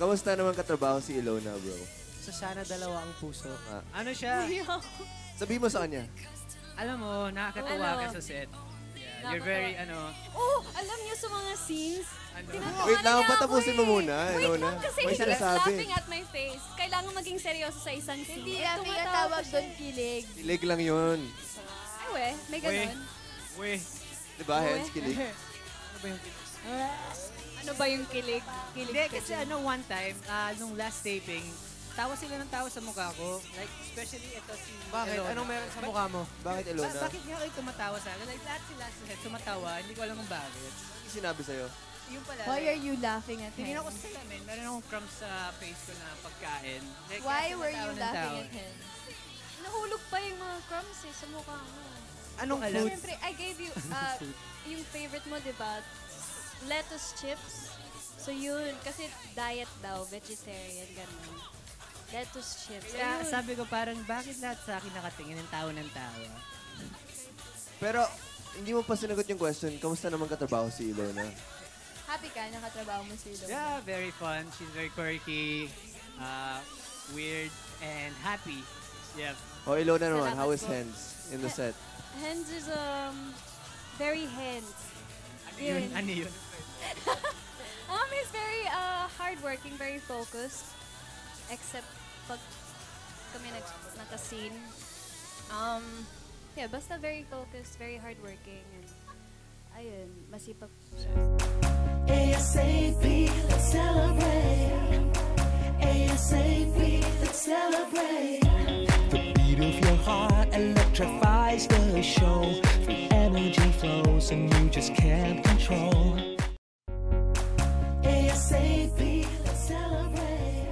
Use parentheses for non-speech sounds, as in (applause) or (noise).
Kamusta naman katrabaho si Ilona, bro? So sana dalawa ang puso. Ah. Ano siya? (laughs) Sabihin mo sa kanya. Alam mo, nakakatuwa Ano? ka sa set. Yeah, you're very, ano, Oh, alam niyo sa mga scenes, ano, Wait lang, niya patapusin ako mo eh. muna, Wait Ilona. lang, kasi May he's sinasabi. laughing at my face. Kailangan maging seryoso sa isang scene. Hindi Eh, lang tumatawa tinatawag siya. doon kilig. Kilig lang yun. Ay, we, may ganun. Uy, Di ba, Hens? Kilig. ano ba yung Ano ba yung kilig? Kilig Hindi, ka kasi ano, one time, ah, nung last taping, tawa sila ng tawa sa mukha ko. Like, especially ito si Bakit? Elona. Anong meron sa mukha mo? Bakit, Ba- Ilona? bakit nga kayo tumatawa sa akin? Like, lahat sila sa set sumatawa, hindi ko alam kung bakit. Ano sinabi sa'yo? Yung pala, Why are you laughing at Tingin him? ako sa salamin, meron akong crumbs sa face ko na pagkain. Like, Why kaya were you tumatawa ng laughing tawa. at him? Nahulog pa yung mga crumbs eh, sa mukha mo. Anong Alam. food? Siyempre, I gave you, uh, (laughs) yung favorite mo, di ba? Lettuce chips. So yun, kasi diet daw, vegetarian, ganun. Lettuce chips. Kaya Ayun. sabi ko parang, bakit lahat sa akin nakatingin ng tawa ng tawa? Pero, hindi mo pa sinagot yung question, kamusta naman katrabaho si Ilona? Happy ka nakatrabaho mo si Ilona? Yeah, very fun. She's very quirky, uh, weird, and happy. Yep. O, Ilona naman, how is. Hens in the set? Hens is um, very hens. Ano yun? Yun. Ano yun? (laughs) Um, he's very uh, hardworking, very focused. Except pag kami nag naka-scene. Um, yeah, basta very focused, very hardworking. And, ayun, masipag po siya. ASAP, let's celebrate. ASAP, let's celebrate. The beat of your heart electrifies the show.